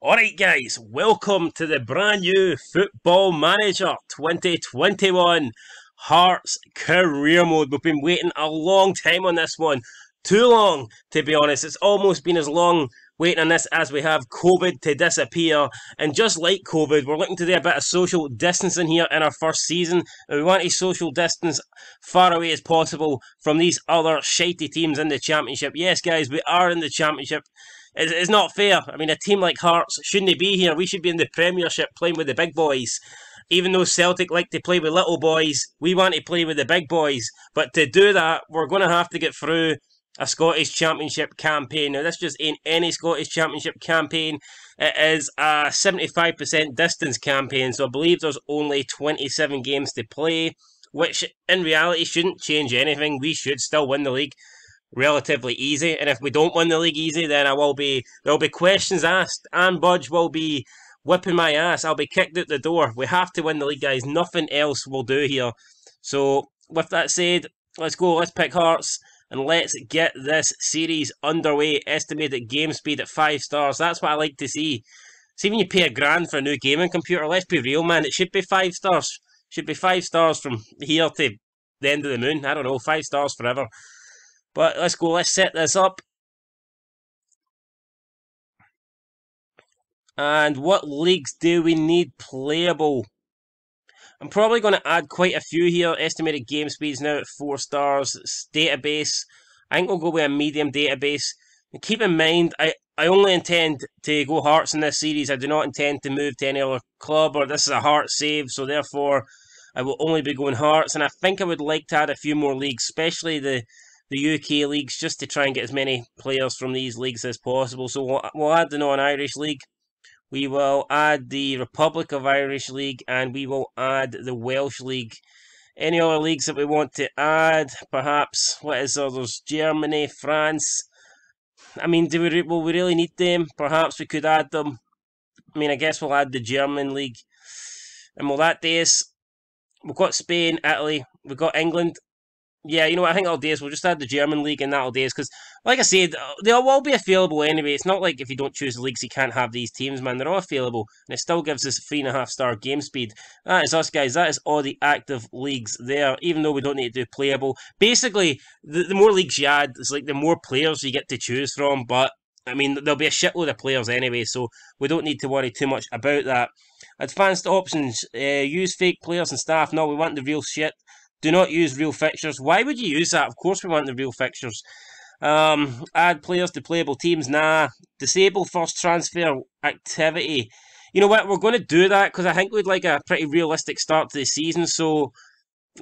Alright guys, welcome to the brand new Football Manager 2021 Hearts Career Mode. We've been waiting a long time on this one. Too long, to be honest. It's almost been as long waiting on this as we have COVID to disappear. And just like COVID, we're looking to do a bit of social distancing here in our first season. And we want to social distance far away as possible from these other shitey teams in the Championship. Yes, guys, we are in the Championship. It's, it's not fair. I mean, a team like Hearts shouldn't be here. We should be in the Premiership playing with the big boys. Even though Celtic like to play with little boys, we want to play with the big boys. But to do that, we're going to have to get through a Scottish Championship campaign. Now, this just ain't any Scottish Championship campaign. It is a 75% distance campaign, so I believe there's only 27 games to play, which in reality shouldn't change anything. We should still win the league relatively easy. And if we don't win the league easy, then I will be there'll be questions asked, and Budge will be whipping my ass. I'll be kicked out the door. We have to win the league, guys. Nothing else will do here. So with that said, let's go. Let's pick Hearts. And let's get this series underway. Estimated game speed at five stars. That's what I like to see. See when you pay a grand for a new gaming computer, let's be real, man. It should be five stars. Should be five stars from here to the end of the moon. I don't know, five stars forever. But let's go, let's set this up. And what leagues do we need playable? I'm probably going to add quite a few here. Estimated game speeds now at 4 stars. Database. I think we'll go with a medium database. And keep in mind, I, I only intend to go Hearts in this series. I do not intend to move to any other club, or this is a Heart save, so therefore I will only be going Hearts. And I think I would like to add a few more leagues, especially the the UK leagues just to try and get as many players from these leagues as possible. So we'll, we'll add the non-Irish league. We will add the Republic of Irish League and we will add the Welsh League. Any other leagues that we want to add? Perhaps, what is there? There's Germany, France. I mean, do we, will we really need them? Perhaps we could add them. I mean, I guess we'll add the German league. And will that do us? We've got Spain, Italy, we've got England, yeah, you know what? I think is we'll just add the German league and that'll do is because, like I said, they'll all be available anyway. It's not like if you don't choose the leagues, you can't have these teams, man. They're all available, and it still gives us three and a half star game speed. That is us, guys. That is all the active leagues there, even though we don't need to do playable. Basically, the, the more leagues you add, it's like the more players you get to choose from, but I mean, there'll be a shitload of players anyway, so we don't need to worry too much about that. Advanced options, uh, use fake players and staff. No, we want the real shit. Do not use real fixtures. Why would you use that? Of course we want the real fixtures. Um, add players to playable teams. Nah. Disable first transfer activity. You know what? We're going to do that because I think we'd like a pretty realistic start to the season. So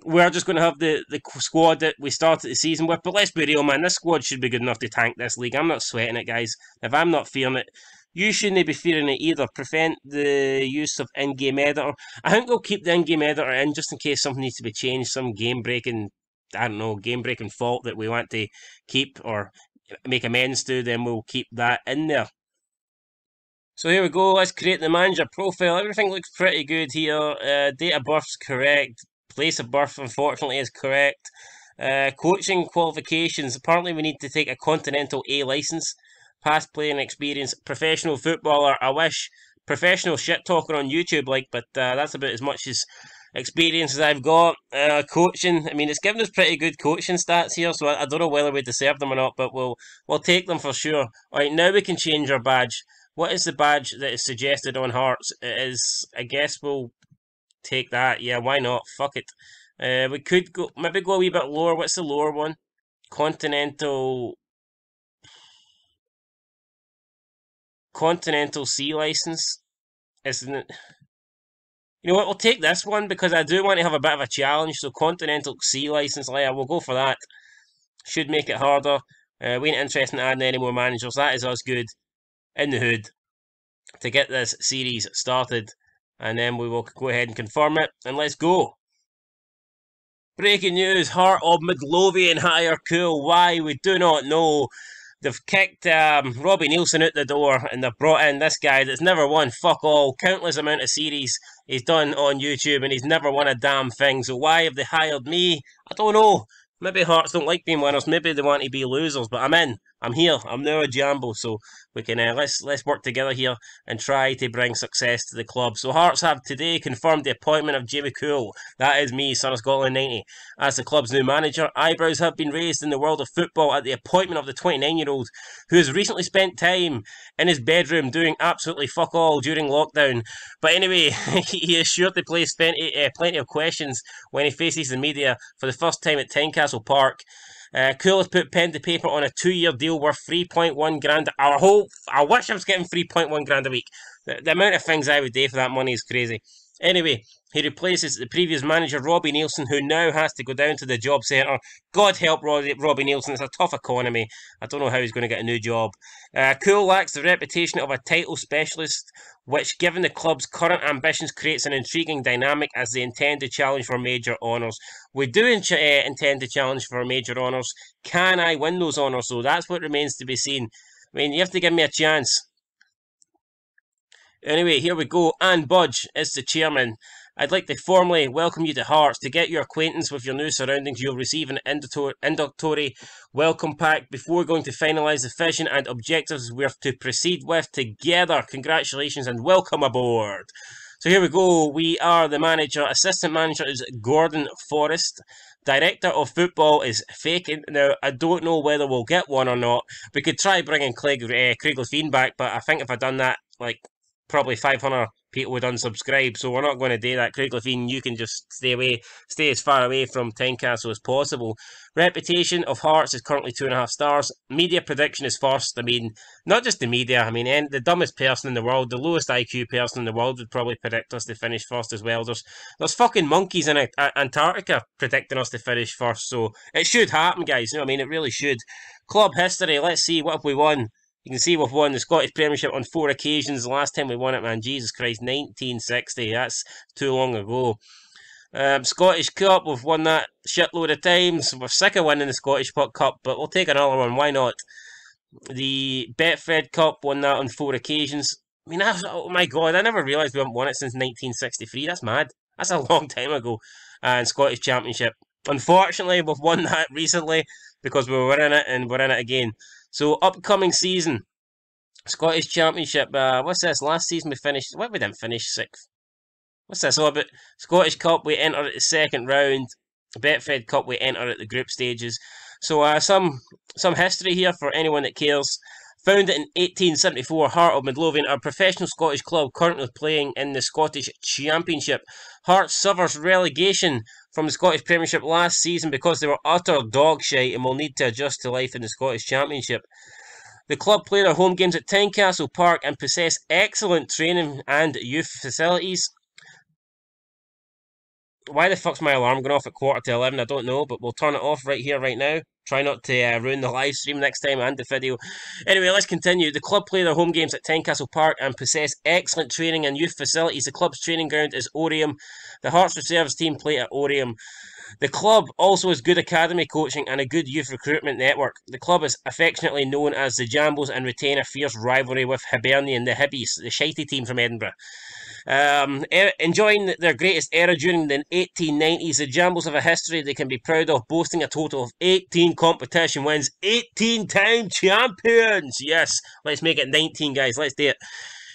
we're just going to have the, the squad that we started the season with. But let's be real, man. This squad should be good enough to tank this league. I'm not sweating it, guys. If I'm not fearing it, you shouldn't be fearing it either. Prevent the use of in-game editor. I think we'll keep the in-game editor in just in case something needs to be changed, some game-breaking, I don't know, game-breaking fault that we want to keep or make amends to, then we'll keep that in there. So here we go, let's create the manager profile. Everything looks pretty good here. Uh, date of birth's correct. Place of birth, unfortunately, is correct. Uh, coaching qualifications. Apparently, we need to take a Continental A license past playing experience, professional footballer. I wish professional shit talker on YouTube, like, but uh, that's about as much as experience as I've got. Uh, coaching, I mean, it's given us pretty good coaching stats here, so I, I, don't know whether we deserve them or not, but we'll we'll take them for sure. All right, now we can change our badge. What is the badge that is suggested on Hearts? It is, I guess we'll take that. Yeah, why not? Fuck it. Uh, we could go maybe go a wee bit lower. What's the lower one? Continental Continental C license, isn't it? You know what? We'll take this one because I do want to have a bit of a challenge. So Continental C license, yeah, we'll go for that. Should make it harder. Uh, we ain't interested in adding any more managers. That is us good in the hood to get this series started. And then we will go ahead and confirm it. And let's go. Breaking news, Heart of Midlothian Higher cool. Why? We do not know. They've kicked um, Robbie Neilson out the door and they've brought in this guy that's never won fuck all, countless amount of series he's done on YouTube and he's never won a damn thing. So why have they hired me? I don't know. Maybe Hearts don't like being winners. Maybe they want to be losers. But I'm in. I'm here. I'm now a Jambo, so we can uh, let's let's work together here and try to bring success to the club. So Hearts have today confirmed the appointment of Jamie Cool. That is me, son of Scotland 90, as the club's new manager. Eyebrows have been raised in the world of football at the appointment of the 29-year-old who has recently spent time in his bedroom doing absolutely fuck all during lockdown. But anyway, he is sure to place plenty, uh, plenty of questions when he faces the media for the first time at Tynecastle Park. Uh, Cool has put pen to paper on a two-year deal worth 3.1 grand. I hope, I wish I was getting 3.1 grand a week. The, the amount of things I would do for that money is crazy. Anyway, he replaces the previous manager, Robbie Neilson, who now has to go down to the job centre. God help Robbie, Robbie Neilson, it's a tough economy. I don't know how he's going to get a new job. Uh, Cool lacks the reputation of a title specialist, which, given the club's current ambitions, creates an intriguing dynamic as they intend to challenge for major honours. We do in- uh, intend to challenge for major honours. Can I win those honours, though? That's what remains to be seen. I mean, you have to give me a chance. Anyway, here we go. Ann Budge is the chairman. I'd like to formally welcome you to Hearts. To get your acquaintance with your new surroundings, you'll receive an introductory welcome pack before going to finalise the vision and objectives we're to proceed with together. Congratulations and welcome aboard. So here we go. We are the manager. Assistant manager is Gordon Forrest. Director of football is faking. Now, I don't know whether we'll get one or not. We could try bringing Craig, uh, Craig back, but I think if I'd done that, like, probably 500 people would unsubscribe. So we're not going to do that. Craig Levein, you can just stay away, stay as far away from Tynecastle as possible. Reputation of Hearts is currently two and a half stars. Media prediction is first. I mean, not just the media. I mean, the dumbest person in the world, the lowest IQ person in the world would probably predict us to finish first as well. There's there's fucking monkeys in Antarctica predicting us to finish first. So it should happen, guys. You know I mean? It really should. Club history. Let's see what have we won. You can see we've won the Scottish Premiership on four occasions. The last time we won it, man, Jesus Christ, 1960. That's too long ago. Um, Scottish Cup, we've won that shitload of times. We're sick of winning the Scottish Cup, but we'll take another one. Why not? The Betfred Cup, won that on four occasions. I mean, oh my god, I never realised we haven't won it since 1963. That's mad. That's a long time ago. And Scottish Championship. Unfortunately, we've won that recently because we were in it and we're in it again. So upcoming season, Scottish Championship. Uh, what's this? Last season we finished. What we didn't finish sixth. What's this all about? Scottish Cup we enter at the second round. Betfred Cup we enter at the group stages. So uh, some some history here for anyone that cares. Founded in 1874, Heart of Midlothian, a professional Scottish club currently playing in the Scottish Championship. Heart suffers relegation from the Scottish Premiership last season because they were utter dog shite and will need to adjust to life in the Scottish Championship. The club play their home games at Tynecastle Park and possess excellent training and youth facilities. Why the fuck's my alarm going off at quarter to 11? I don't know, but we'll turn it off right here, right now. Try not to uh, ruin the live stream next time and the video. Anyway, let's continue. The club play their home games at Tynecastle Park and possess excellent training and youth facilities. The club's training ground is Oriam. The Hearts Reserves team play at Oriam. The club also has good academy coaching and a good youth recruitment network. The club is affectionately known as the Jambos and retain a fierce rivalry with Hibernian, the Hibees, the shitey team from Edinburgh. Um, enjoying their greatest era during the 1890s, the Jambos have a history they can be proud of, boasting a total of 18 competition wins, 18 time champions. Yes, let's make it 19, guys. Let's do it.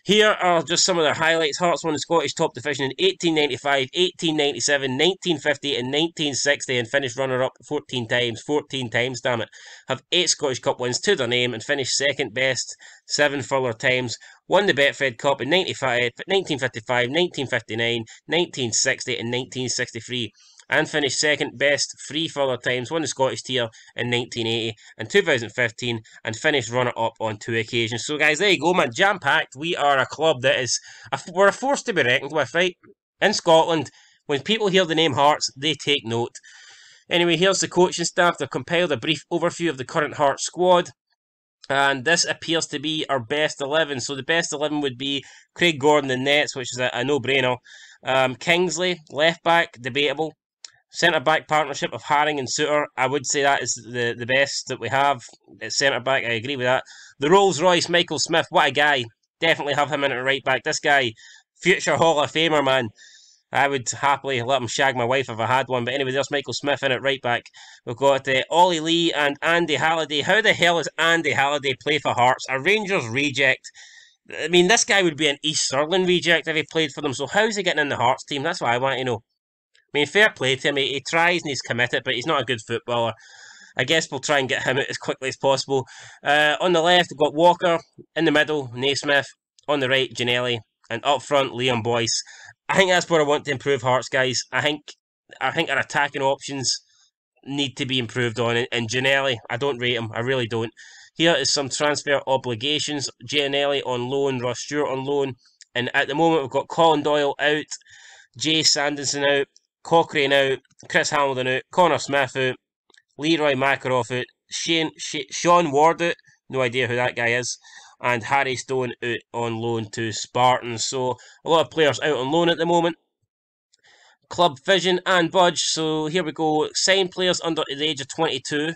Here are just some of their highlights. Hearts won the Scottish top division in 1895, 1897, 1950 and 1960 and finished runner-up 14 times. 14 times, damn it. Have 8 Scottish Cup wins to their name and finished second best 7 further times. Won the Betfred Cup in 1955, 1959, 1960 and 1963 and finished second best three further times, won the Scottish tier in 1980 and 2015, and finished runner-up on two occasions. So guys, there you go, man, jam-packed. We are a club that is, a, we're a force to be reckoned with, right? In Scotland, when people hear the name Hearts, they take note. Anyway, here's the coaching staff. They've compiled a brief overview of the current Hearts squad. And this appears to be our best 11. So the best 11 would be Craig Gordon in nets, which is a, a no-brainer. Um, Kingsley, left back, debatable. Centre back partnership of Haring and Souttar, I would say that is the, the best that we have at centre back. I agree with that. The Rolls Royce, Michael Smith, what a guy. Definitely have him in at right back. This guy, future Hall of Famer, man. I would happily let him shag my wife if I had one. But anyway, there's Michael Smith in at right back. We've got uh, Ollie Lee and Andy Halliday. How the hell is Andy Halliday play for Hearts? A Rangers reject. I mean, this guy would be an East Stirling reject if he played for them. So how's he getting in the Hearts team? That's what I want to know. I mean, fair play to him. He, he tries and he's committed, but he's not a good footballer. I guess we'll try and get him out as quickly as possible. Uh, on the left, we've got Walker. In the middle, Naismith. On the right, Ginnelly. And up front, Liam Boyce. I think that's where I want to improve Hearts, guys. I think I think our attacking options need to be improved on. And Ginnelly, I don't rate him. I really don't. Here is some transfer obligations. Ginnelly on loan, Ross Stewart on loan. And at the moment, we've got Colin Doyle out, Jay Sanderson out, Cochrane out, Chris Hamilton out, Connor Smith out, Leroy Makarov out, Shane, Sh- Sean Ward out, no idea who that guy is, and Harry Stone out on loan to Spartans. So a lot of players out on loan at the moment. Club Vision and Budge. So here we go. Sign players under the age of 22.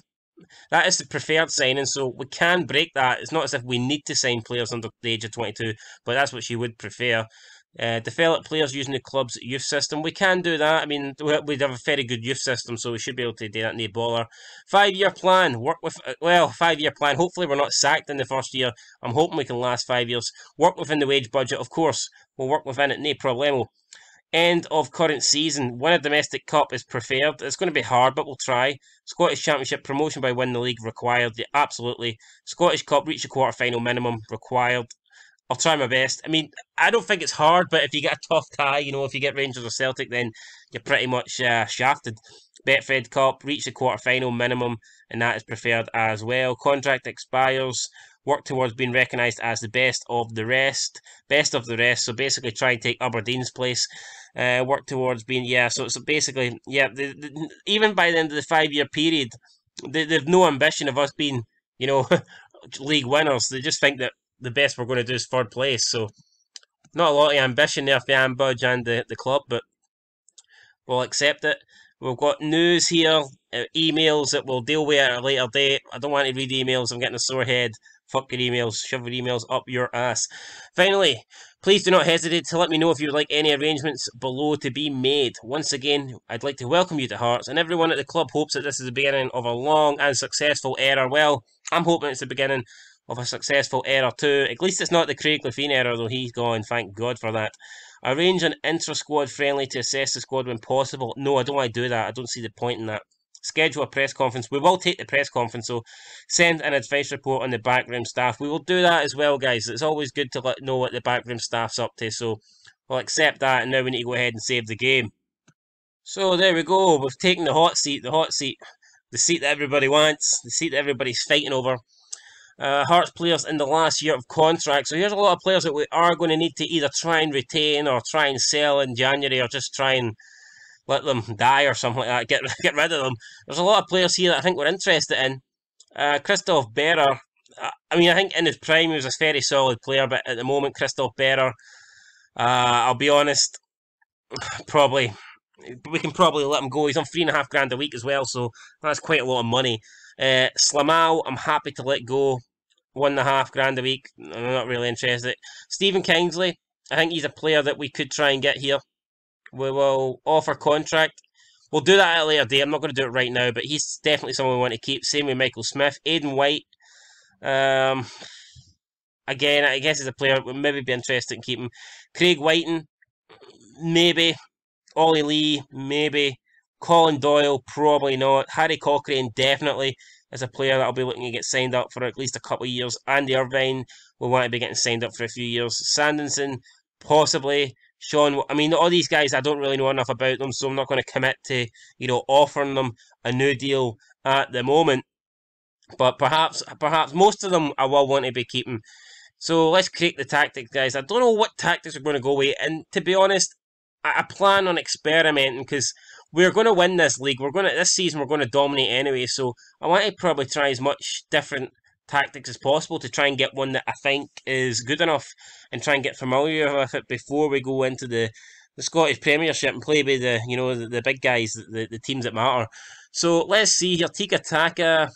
That is the preferred signing, so we can break that. It's not as if we need to sign players under the age of 22, but that's what she would prefer. Uh, develop players using the club's youth system. We can do that. I mean, we have a very good youth system, so we should be able to do that in the baller. Five year plan. Work with, uh, well, five year plan. Hopefully, we're not sacked in the first year. I'm hoping we can last five years. Work within the wage budget, of course. We'll work within it, no problemo. End of current season. Win a domestic cup is preferred. It's going to be hard, but we'll try. Scottish Championship promotion by win the league required. Absolutely. Scottish Cup reach the quarter final minimum required. I'll try my best. I mean, I don't think it's hard, but if you get a tough tie, you know, if you get Rangers or Celtic, then you're pretty much uh, shafted. Betfred Cup, reach the quarter final minimum, and that is preferred as well. Contract expires. Work towards being recognised as the best of the rest. Best of the rest. So basically, try and take Aberdeen's place. Uh, work towards being yeah. So so basically yeah. The, the, even by the end of the five year period, they, they've no ambition of us being you know league winners. They just think that the best we're going to do is third place. So not a lot of ambition there for Ann Budge and the, the club, but we'll accept it. We've got news here, uh, emails that we'll deal with at a later date. I don't want to read emails. I'm getting a sore head. Fuck your emails. Shove your emails up your ass. Finally, please do not hesitate to let me know if you would like any arrangements below to be made. Once again, I'd like to welcome you to Hearts, and everyone at the club hopes that this is the beginning of a long and successful era. Well, I'm hoping it's the beginning of a successful era too. At least it's not the Craig Levein era, though he's gone. Thank God for that. Arrange an intra-squad friendly to assess the squad when possible. No, I don't want to do that. I don't see the point in that. Schedule a press conference. We will take the press conference, so send an advice report on the backroom staff. We will do that as well, guys. It's always good to let know what the backroom staff's up to, so we'll accept that, and now we need to go ahead and save the game. So there we go. We've taken the hot seat. The hot seat. The seat that everybody wants. The seat that everybody's fighting over uh, Hearts players in the last year of contract. So here's a lot of players that we are going to need to either try and retain or try and sell in January or just try and let them die or something like that. Get get rid of them. There's a lot of players here that I think we're interested in. Uh, Christophe Berra. Uh, I mean, I think in his prime he was a very solid player, but at the moment, Christophe Berra, uh, I'll be honest, probably we can probably let him go. He's on three and a half grand a week as well, so that's quite a lot of money. Uh, Zlamal, I'm happy to let go. One and a half grand a week. I'm not really interested. Stephen Kingsley, I think he's a player that we could try and get here. We will offer contract. We'll do that at a later date. I'm not going to do it right now, but he's definitely someone we want to keep. Same with Michael Smith. Aidan White. Um, again, I guess he's a player we maybe be interested in keeping. Craig Wighton, maybe. Ollie Lee, maybe. Colin Doyle, probably not. Harry Cochrane, definitely is a player that'll be looking to get signed up for at least a couple of years. Andy Irvine will want to be getting signed up for a few years. Sanderson, possibly. Sean, I mean, all these guys, I don't really know enough about them, so I'm not going to commit to, you know, offering them a new deal at the moment. But perhaps, perhaps most of them I will want to be keeping. So let's create the tactics, guys. I don't know what tactics we're going to go with, and to be honest, I plan on experimenting because we're going to win this league. We're going to this season. We're going to dominate anyway. So I want to probably try as much different tactics as possible to try and get one that I think is good enough and try and get familiar with it before we go into the the Scottish Premiership and play with the you know the, the big guys, the, the teams that matter. So let's see here. Tiki Taka,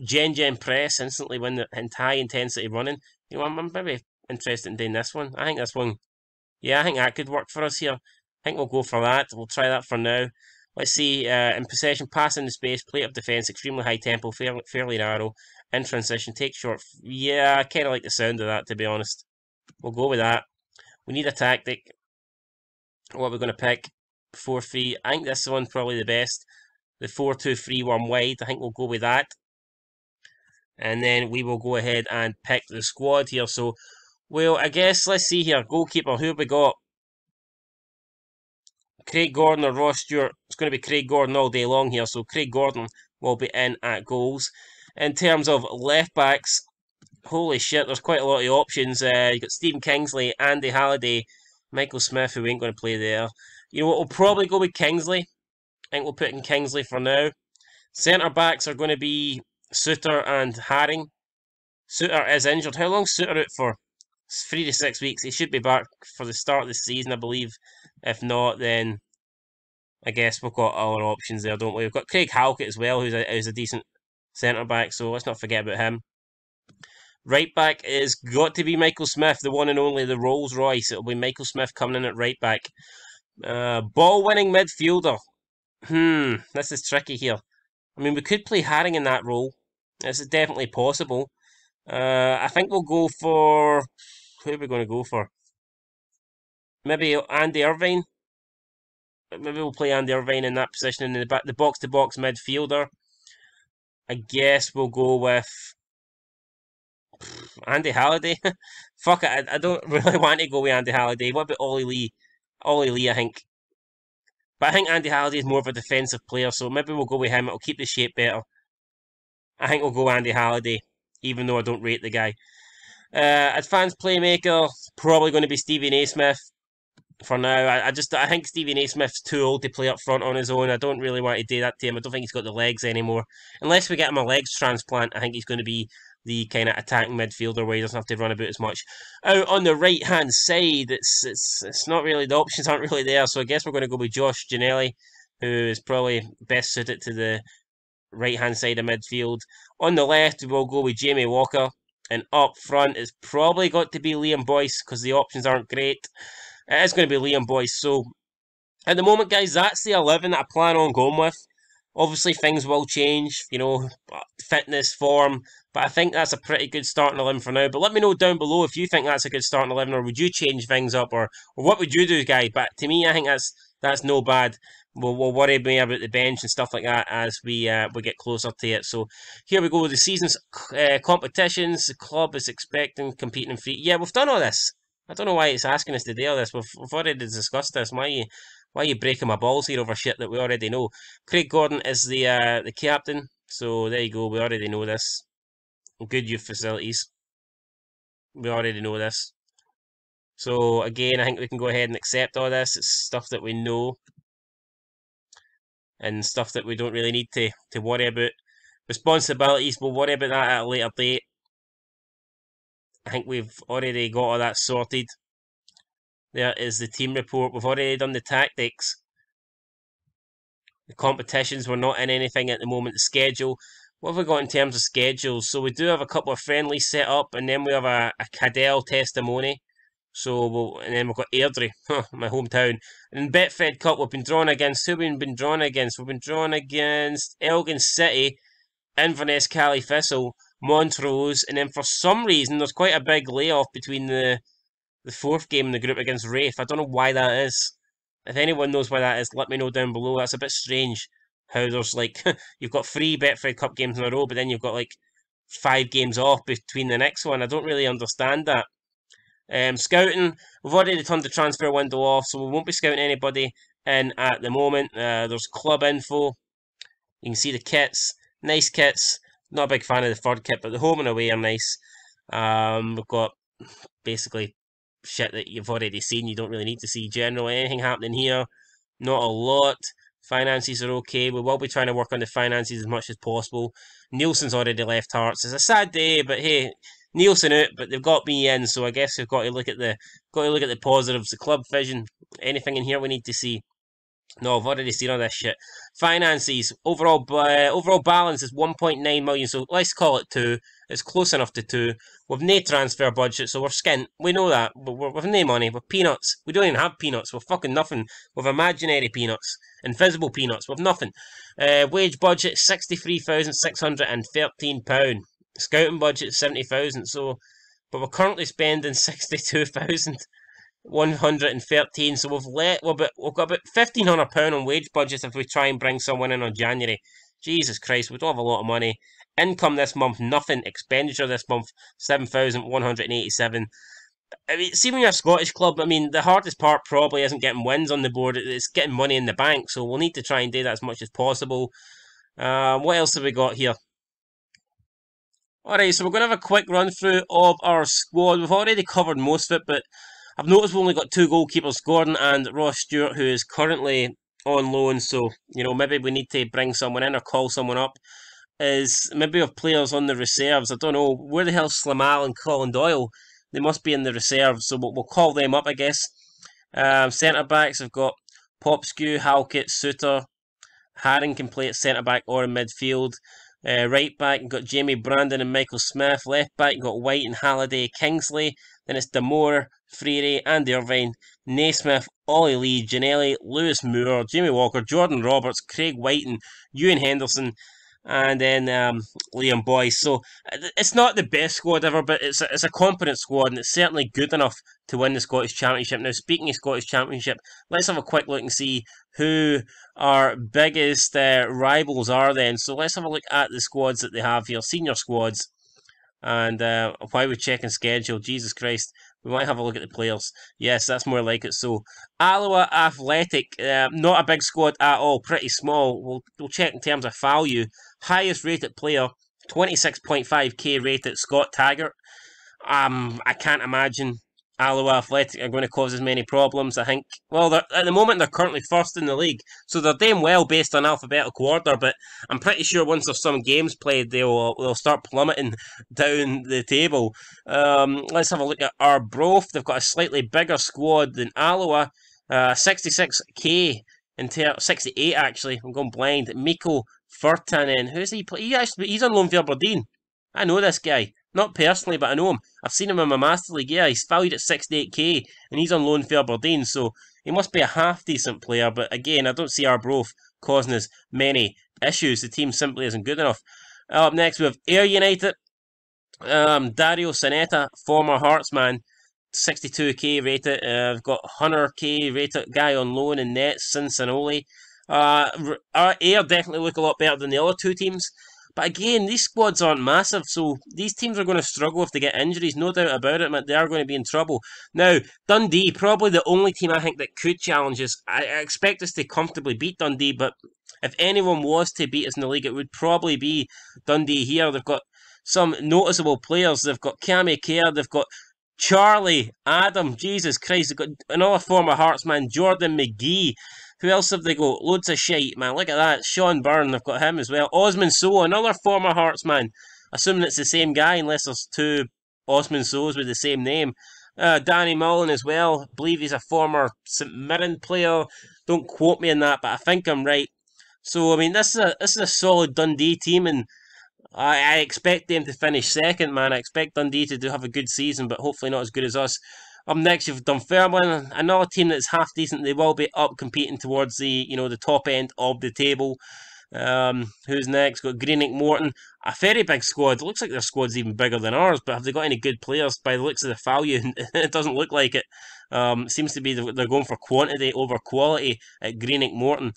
Gegenpress instantly win the high intensity running. You know, I'm, I'm maybe interested in doing this one. I think this one, yeah, I think that could work for us here. I think we'll go for that. We'll try that for now. Let's see, uh, in possession, pass into space, plate of defence, extremely high tempo, fairly, fairly narrow, in transition, take short. Yeah, I kind of like the sound of that, to be honest. We'll go with that. We need a tactic. What we're going to pick? 4-3. I think this one's probably the best. The 4-2-3-1 wide. I think we'll go with that. And then we will go ahead and pick the squad here. So, well, I guess, let's see here. Goalkeeper, who have we got? Craig Gordon or Ross Stewart. It's going to be Craig Gordon all day long here. So, Craig Gordon will be in at goals. In terms of left backs, holy shit, there's quite a lot of options. Uh, you've got Stephen Kingsley, Andy Halliday, Michael Smith, who ain't going to play there. You know what, we'll probably go with Kingsley. I think we'll put in Kingsley for now. Centre backs are going to be Souttar and Haring. Souttar is injured. How long Souttar out for? Three to six weeks. He should be back for the start of the season, I believe. If not, then I guess we've got other options there, don't we? We've got Craig Halkett as well, who's a, who's a decent centre back, so let's not forget about him. Right back is got to be Michael Smith, the one and only, the Rolls Royce. It'll be Michael Smith coming in at right back. Uh, ball winning midfielder. Hmm, this is tricky here. I mean, we could play Haring in that role. This is definitely possible. Uh, I think we'll go for. Who are we going to go for? Maybe Andy Irvine. Maybe we'll play Andy Irvine in that position in the back, the box to box midfielder. I guess we'll go with Andy Halliday. Fuck it, I, I, don't really want to go with Andy Halliday. What about Ollie Lee? Ollie Lee, I think. But I think Andy Halliday is more of a defensive player, so maybe we'll go with him. It'll keep the shape better. I think we'll go Andy Halliday, even though I don't rate the guy. Uh, advanced playmaker, probably going to be Stevie Naismith for now. I, I, just I think Stevie Naismith's too old to play up front on his own. I don't really want to do that to him. I don't think he's got the legs anymore. Unless we get him a legs transplant, I think he's going to be the kind of attacking midfielder where he doesn't have to run about as much. Out on the right hand side, it's it's it's not really the options aren't really there. So I guess we're going to go with Josh Ginnelly, who is probably best suited to the right hand side of midfield. On the left, we'll go with Jamie Walker. And up front, it's probably got to be Liam Boyce because the options aren't great. It is going to be Liam Boyce. So at the moment, guys, that's the 11 that I plan on going with. Obviously, things will change, you know, fitness, form, but I think that's a pretty good starting 11 for now. But let me know down below if you think that's a good starting 11, or would you change things up, or, or what would you do, guy? But to me, I think that's that's no bad. We'll, we'll worry about the bench and stuff like that as we uh, we get closer to it. So here we go. The season's uh, competitions. The club is expecting competing in free. Yeah, we've done all this. I don't know why it's asking us to do all this. We've, we've already discussed this. Why you why are you breaking my balls here over shit that we already know? Craig Gordon is the uh, the captain. So there you go. We already know this. Good youth facilities. We already know this. So again, I think we can go ahead and accept all this. It's stuff that we know and stuff that we don't really need to, to worry about. Responsibilities, we'll worry about that at a later date. I think we've already got all that sorted. There is the team report. We've already done the tactics. The competitions, we're not in anything at the moment. The schedule, what have we got in terms of schedules? So we do have a couple of friendlies set up, and then we have a, a Cadell testimony. So we'll, and then we've got Airdrie, my hometown. And Betfred Cup, we've been drawn against who we've been drawn against? We've been drawn against Elgin City, Inverness Caley Thistle, Montrose, and then for some reason there's quite a big layoff between the the fourth game in the group against Raith. I don't know why that is. If anyone knows why that is, let me know down below. That's a bit strange. How there's like you've got three Betfred Cup games in a row, but then you've got like five games off between the next one. I don't really understand that. Um, scouting, we've already turned the transfer window off, so we won't be scouting anybody in at the moment. Uh, there's club info. You can see the kits, nice kits. Not a big fan of the third kit, but the home and away are nice. Um, we've got basically shit that you've already seen. You don't really need to see generally anything happening here. Not a lot. Finances are okay. We will be trying to work on the finances as much as possible. Neilson's already left Hearts. It's a sad day, but hey, Neilson out, but they've got me in, so I guess we've got to look at the got to look at the positives. The club vision, anything in here we need to see. No, I've already seen all this shit. Finances, overall uh, overall balance is 1.9 million, so let's call it 2. It's close enough to 2. We've no transfer budget, so we're skint. We know that. But we're, we've no money. We're peanuts. We don't even have peanuts. We're fucking nothing. We've imaginary peanuts. Invisible peanuts. We've nothing. Uh, wage budget, £63,613. Scouting budget, 70000 So, but we're currently spending 62000 113. So we've let we've, got, about fifteen hundred pound on wage budget if we try and bring someone in on January. Jesus Christ, we don't have a lot of money. Income this month, nothing. Expenditure this month, seven thousand one hundred and eighty-seven. I mean, see when you're a Scottish club, I mean, the hardest part probably isn't getting wins on the board; it's getting money in the bank. So we'll need to try and do that as much as possible. Uh, what else have we got here? Alright, so we're going to have a quick run through of our squad. We've already covered most of it, but I've noticed we've only got two goalkeepers, Gordon and Ross Stewart, who is currently on loan. So, you know, maybe we need to bring someone in or call someone up. Is maybe of players on the reserves. I don't know. Where the hell's Zlamal and Colin Doyle? They must be in the reserves, so we'll, we'll call them up, I guess. Um, centre backs, I've got Popescu, Halkett, Souttar. Haring can play at centre back or in midfield. Uh, right back, you've got Jamie Brandon and Michael Smith. Left back, you've got White and Halliday, Kingsley. Then it's Damour, Freire, Andy Irvine, Naismith, Ollie Lee, Ginnelly, Lewis Moore, Jamie Walker, Jordan Roberts, Craig White, and Euan Henderson and then um, Liam Boyce. So it's not the best squad ever, but it's a, it's a competent squad, and it's certainly good enough to win the Scottish Championship. Now, speaking of Scottish Championship, let's have a quick look and see who our biggest uh, rivals are then. So let's have a look at the squads that they have here, senior squads. And uh, while we're checking schedule, Jesus Christ, we might have a look at the players. Yes, that's more like it. So, Alloa Athletic, uh, not a big squad at all, pretty small. We'll, we'll check in terms of value. Highest rated player, 26.5k rated, Scott Taggart. Um, I can't imagine Alloa Athletic are going to cause as many problems. I think, well, at the moment they're currently first in the league, so they're doing well based on alphabetical order. But I'm pretty sure once there's some games played, they'll they'll start plummeting down the table. Um, let's have a look at Arbroath. They've got a slightly bigger squad than Alloa, uh, 66k in ter- 68 actually. I'm going blind. Mikko Virtanen. Who's he? Play? He actually he's on loan for Aberdeen. I know this guy. Not personally, but I know him. I've seen him in my Master League. Yeah, he's valued at 68k, and he's on loan for Aberdeen, so he must be a half decent player. But again, I don't see Arbroath causing us many issues. The team simply isn't good enough. Up next, we have Ayr United. Um, Dario Zanatta, former Hearts man, 62k rated. Uh, I've got 100k rated guy on loan in nets, Cincinnati. Uh, Ayr definitely look a lot better than the other two teams. But again, these squads aren't massive, so these teams are going to struggle if they get injuries, no doubt about it. They are going to be in trouble. Now, Dundee, probably the only team I think that could challenge us. I expect us to comfortably beat Dundee, but if anyone was to beat us in the league, it would probably be Dundee here. They've got some noticeable players. They've got Cammy Kerr, they've got Charlie, Adam, Jesus Christ, they've got another former Hearts man, Jordan McGhee. Who else have they got? Loads of shite, man. Look at that. Sean Byrne, they've got him as well. Osman Sow, another former Hearts man. Assuming it's the same guy, unless there's two Osman Sows with the same name. Uh, Danny Mullen as well. Believe he's a former St Mirren player. Don't quote me on that, but I think I'm right. So I mean, this is a this is a solid Dundee team, and I, I expect them to finish second. Man, I expect Dundee to do have a good season, but hopefully not as good as us. Up next, you've Dunfermline, another team that's half decent. They will be up competing towards the you know the top end of the table. Um, who's next? Got Greenock Morton, a very big squad. Looks like their squad's even bigger than ours, but have they got any good players? By the looks of the value, it doesn't look like it. Um, seems to be they're going for quantity over quality at Greenock Morton.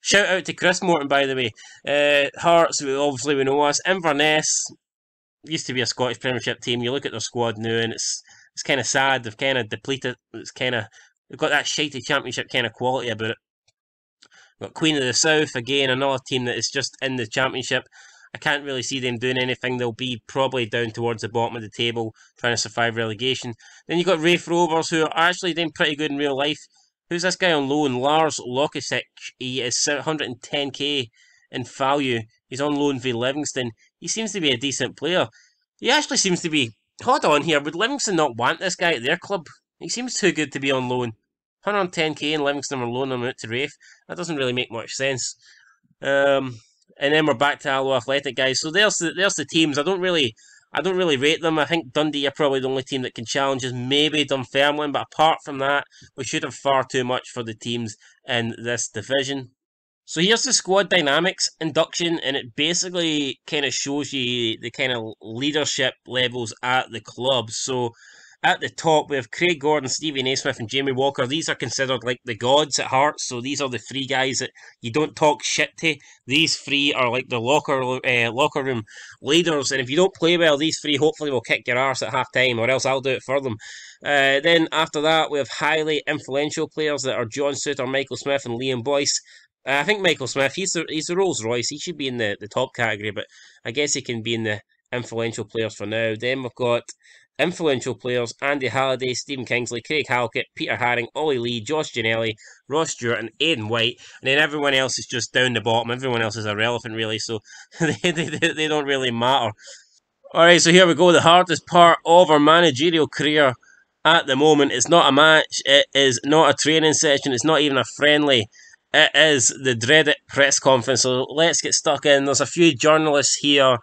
Shout out to Chris Morton, by the way. Uh, Hearts, obviously we know us. Inverness used to be a Scottish Premiership team. You look at their squad now, and it's it's kind of sad. They've kind of depleted. It's kind of they've got that shitty championship kind of quality about it. Got Queen of the South again, another team that is just in the championship. I can't really see them doing anything. They'll be probably down towards the bottom of the table, trying to survive relegation. Then you've got Raith Rovers, who are actually doing pretty good in real life. Who's this guy on loan? Lars Lokotsch. He is 110k in value. He's on loan for Livingston. He seems to be a decent player. He actually seems to be Hold on here. Would Livingston not want this guy at their club? He seems too good to be on loan. 110k and Livingston are loaning him out to Raith. That doesn't really make much sense. Um, and then we're back to Alloa Athletic, guys. So there's the, there's the teams. I don't really I don't really rate them. I think Dundee are probably the only team that can challenge us, maybe Dunfermline, but apart from that, we should have far too much for the teams in this division. So here's the squad dynamics induction, and it basically kind of shows you the kind of leadership levels at the club. So at the top, we have Craig Gordon, Stevie Naismith, and Jamie Walker. These are considered like the gods at heart. So these are the three guys that you don't talk shit to. These three are like the locker uh, locker room leaders. And if you don't play well, these three hopefully will kick your arse at half time, or else I'll do it for them. Uh, then after that, we have highly influential players that are John Souttar, Michael Smith, and Liam Boyce. Uh, I think Michael Smith, he's the, he's the Rolls Royce. He should be in the, the top category, but I guess he can be in the influential players for now. Then we've got influential players Andy Halliday, Stephen Kingsley, Craig Halkett, Peter Haring, Ollie Lee, Josh Ginnelly, Ross Stewart, and Aidan White. And then everyone else is just down the bottom. Everyone else is irrelevant, really, so they, they, they don't really matter. Alright, so here we go. The hardest part of our managerial career at the moment. It's not a match, it is not a training session, it's not even a friendly it is the dreaded press conference. So let's get stuck in. There's a few journalists here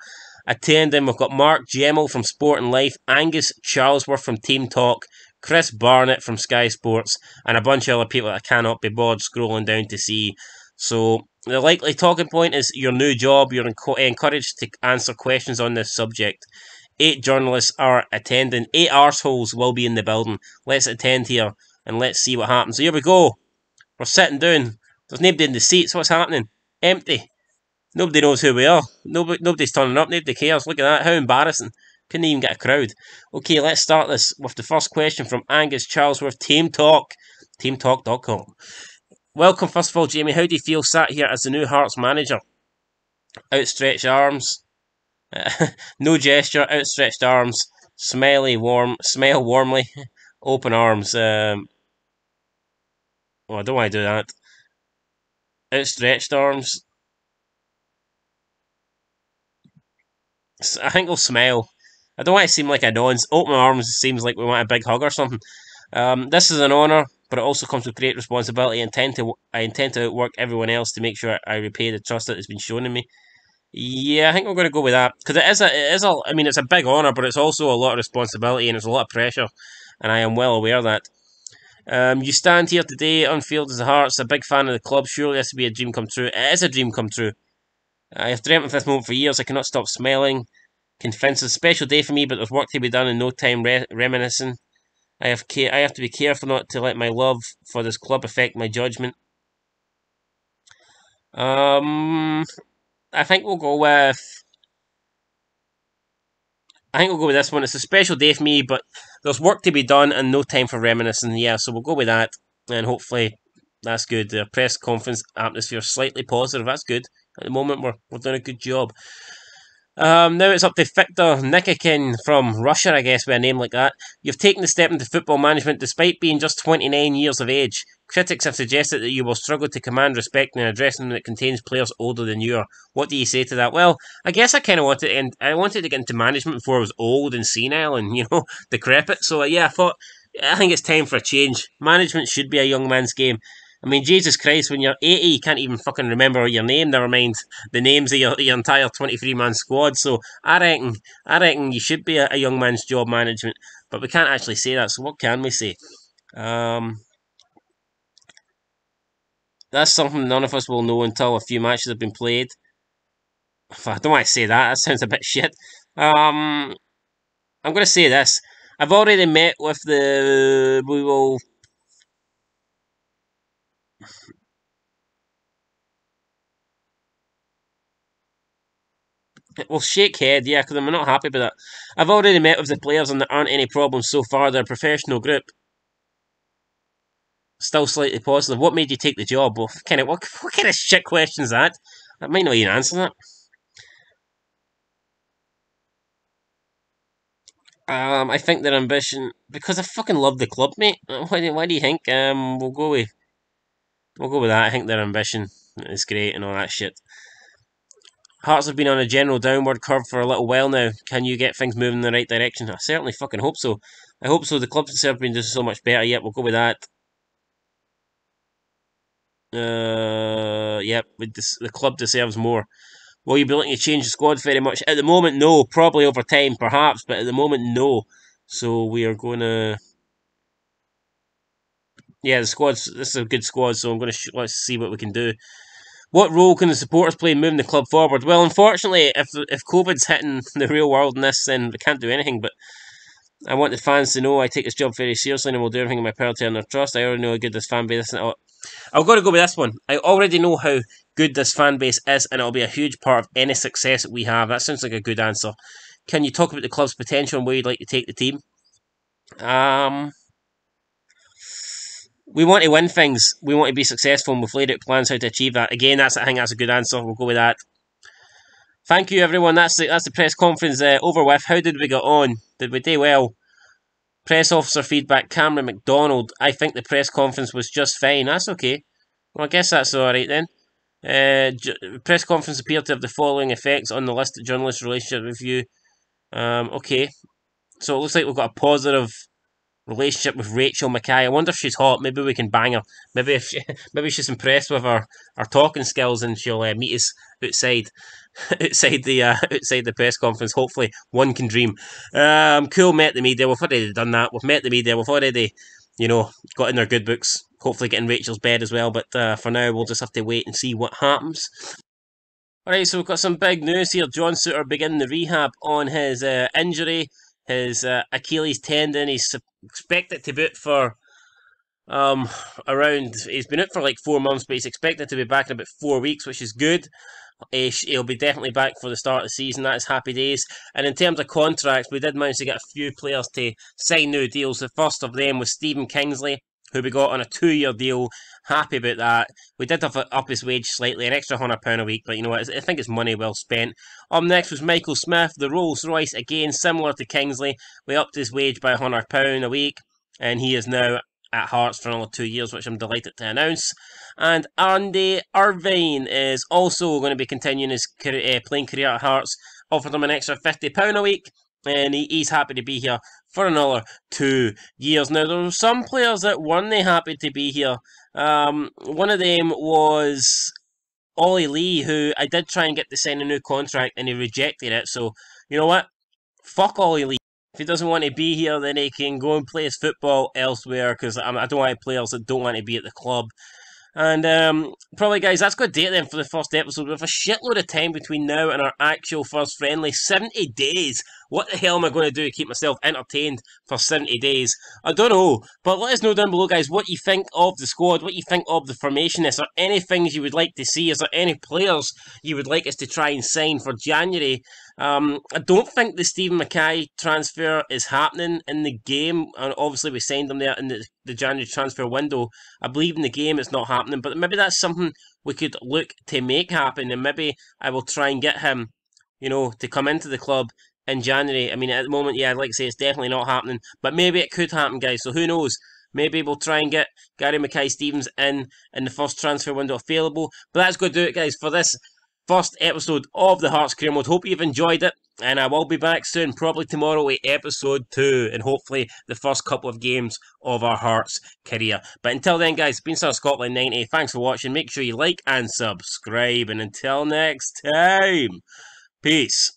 attending. We've got Mark Gemmell from Sport and Life, Angus Charlesworth from Team Talk, Chris Barnett from Sky Sports, and a bunch of other people that I cannot be bothered scrolling down to see. So the likely talking point is your new job. You're encouraged to answer questions on this subject. Eight journalists are attending. Eight arseholes will be in the building. Let's attend here and let's see what happens. So here we go. We're sitting down. There's nobody in the seats. What's happening? Empty. Nobody knows who we are. Nobody, nobody's turning up. Nobody cares. Look at that. How embarrassing. Couldn't even get a crowd. Okay, let's start this with the first question from Angus Charlesworth, Team Talk, teamtalk.com. Welcome, first of all, Jamie. How do you feel sat here as the new Hearts manager? Outstretched arms. no gesture, outstretched arms. Smiley, warm, smile warmly. Open arms. Um, oh, I don't want to do that outstretched arms. I think we'll smile. I don't want to seem like a nonce. Open arms seems like we want a big hug or something. Um, this is an honour, but it also comes with great responsibility. I intend to I intend to outwork everyone else to make sure I repay the trust that has been shown in me. Yeah, I think we're going to go with that because it is a it is a I mean it's a big honour, but it's also a lot of responsibility and it's a lot of pressure, and I am well aware of that. Um, you stand here today on field as a Hearts, a big fan of the club. Surely this would be a dream come true. It is a dream come true. I have dreamt of this moment for years. I cannot stop smiling. It's a special day for me, but there's work to be done and no time re- reminiscing. I have ca- I have to be careful not to let my love for this club affect my judgment. Um, I think we'll go with I think we'll go with this one. It's a special day for me, but there's work to be done and no time for reminiscing. Yeah, so we'll go with that, and hopefully that's good. The press conference atmosphere slightly positive. That's good. At the moment, we're we're doing a good job. Um, now it's up to Viktor Nikitin from Russia, I guess, with a name like that. You've taken the step into football management despite being just 29 years of age. Critics have suggested that you will struggle to command respect in a dressing room that contains players older than you are. What do you say to that? Well, I guess I kind of wanted, and I wanted to get into management before I was old and senile and you know decrepit. So yeah, I thought I think it's time for a change. Management should be a young man's game. I mean, Jesus Christ, when you're 80, you can't even fucking remember your name, never mind the names of your, your entire 23 man squad. So I reckon, I reckon you should be a, a, young man's job management, but we can't actually say that. So what can we say? Um, that's something none of us will know until a few matches have been played. I don't want to say that, that sounds a bit shit. Um, I'm going to say this. I've already met with the. We will Well, shake head, yeah, because I'm not happy with that. I've already met with the players and there aren't any problems so far. They're a professional group. Still slightly positive. What made you take the job? Well, kind of, what, what kind of shit question is that? I might not even answer that. Um, I think their ambition because I fucking love the club, mate. Why do, why do you think? Um, we'll go with we'll go with that. I think their ambition is great and all that shit. Hearts have been on a general downward curve for a little while now. Can you get things moving in the right direction? I certainly fucking hope so. I hope so. The club have been doing so much better. Yep, we'll go with that. Uh, yep, the club deserves more. Will you be looking to change the squad very much? At the moment, no. Probably over time, perhaps, but at the moment, no. So we are going to. Yeah, the squad's. This is a good squad, so I'm going to. Let's see what we can do. What role can the supporters play in moving the club forward? Well, unfortunately, if if COVID's hitting the real world in this, then we can't do anything. But I want the fans to know I take this job very seriously and will do everything in my power to earn their trust. I already know how good this fan base is. I've got to go with this one. I already know how good this fan base is, and it'll be a huge part of any success that we have. That sounds like a good answer. Can you talk about the club's potential and where you'd like to take the team? Um, we want to win things. We want to be successful, and we've laid out plans how to achieve that. Again, that's I think that's a good answer. We'll go with that. Thank you, everyone. That's the, that's the press conference uh, over with. How did we get on? Did we do well? Press officer feedback, Cameron McDonald. I think the press conference was just fine. That's okay. Well, I guess that's alright then. Uh, press conference appeared to have the following effects on the list of journalist relationship review. Um, okay. So it looks like we've got a positive relationship with Rachel Mackay. I wonder if she's hot. Maybe we can bang her. Maybe if she, maybe she's impressed with our, our talking skills and she'll uh, meet us outside outside the uh, outside the press conference. Hopefully, one can dream. Um, cool. Met the media. We've already done that. We've met the media. We've already, you know, got in their good books. Hopefully, getting Rachel's bed as well. But uh, for now, we'll just have to wait and see what happens. Alright, so we've got some big news here. John Souttar beginning the rehab on his uh, injury his uh, Achilles tendon. He's expected to boot for um around. He's been out for like four months, but he's expected to be back in about four weeks, which is good. He'll be definitely back for the start of the season. That is happy days. And in terms of contracts, we did manage to get a few players to sign new deals. The first of them was Stephen Kingsley, who we got on a two-year deal. Happy about that. We did have up his wage slightly, an extra hundred pound a week, but you know what? I think it's money well spent. Up next was Michael Smith, the Rolls Royce, again similar to Kingsley. We upped his wage by a hundred pound a week, and he is now at Hearts for another two years, which I'm delighted to announce. And Andy Irvine is also going to be continuing his career, uh, playing career at Hearts. Offered him an extra £50 a week, and he, he's happy to be here for another two years. Now, there were some players that weren't happy to be here. Um, one of them was Ollie Lee, who I did try and get to sign a new contract, and he rejected it. So, you know what? Fuck Ollie Lee. If he doesn't want to be here, then he can go and play his football elsewhere, because I don't want players that don't want to be at the club. And um, probably, guys, that's good date then for the first episode. With a shitload of time between now and our actual first friendly, 70 days. What the hell am I going to do to keep myself entertained for 70 days? I don't know. But let us know down below, guys, what you think of the squad, what you think of the formation. Is there any things you would like to see? Is there any players you would like us to try and sign for January? Um, I don't think the Stephen Mackay transfer is happening in the game. And obviously, we signed him there in the, the January transfer window. I believe in the game it's not happening, but maybe that's something we could look to make happen. And maybe I will try and get him, you know, to come into the club in January. I mean, at the moment, yeah, like I say it's definitely not happening, but maybe it could happen, guys. So who knows? Maybe we'll try and get Gary Mackay Stevens in in the first transfer window available. But that's going to do it, guys, for this first episode of the Hearts Career Mode. Hope you've enjoyed it, and I will be back soon, probably tomorrow with episode 2, and hopefully the first couple of games of our Hearts career. But until then, guys, been Sir Scotland 90. Thanks for watching. Make sure you like and subscribe, and until next time, peace.